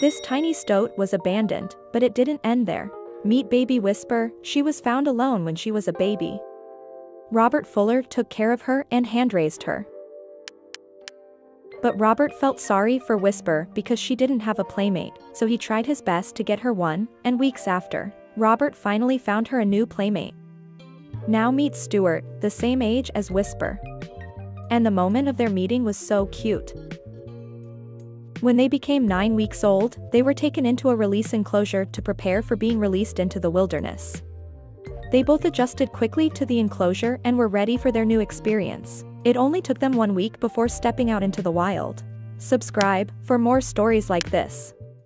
This tiny stoat was abandoned, but it didn't end there. Meet baby Whisper, she was found alone when she was a baby. Robert Fuller took care of her and hand-raised her. But Robert felt sorry for Whisper because she didn't have a playmate, so he tried his best to get her one, and weeks after, Robert finally found her a new playmate. Now meet Stuart, the same age as Whisper. And the moment of their meeting was so cute. When they became nine weeks old, they were taken into a release enclosure to prepare for being released into the wilderness. They both adjusted quickly to the enclosure and were ready for their new experience. It only took them one week before stepping out into the wild. Subscribe for more stories like this.